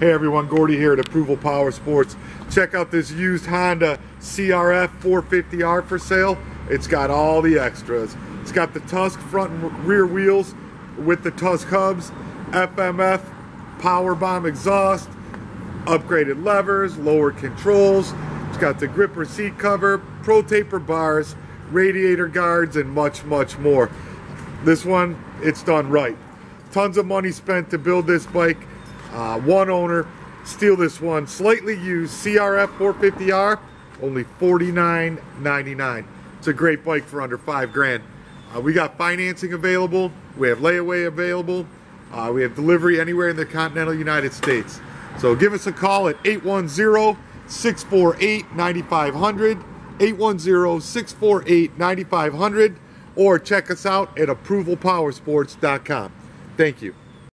Hey everyone, Gordy here at Approval Power Sports. Check out this used Honda CRF 450R for sale. It's got all the extras. It's got the Tusk front and rear wheels with the Tusk hubs, FMF power bomb exhaust, upgraded levers, lower controls. It's got the gripper seat cover, pro taper bars, radiator guards, and much, much more. This one, it's done right. Tons of money spent to build this bike. Uh, one owner, steal this one. Slightly used CRF 450R, only $49.99. It's a great bike for under five grand. Uh, we got financing available. We have layaway available. Uh, we have delivery anywhere in the continental United States. So give us a call at 810-648-9500, 810-648-9500, or check us out at approvalpowersports.com. Thank you.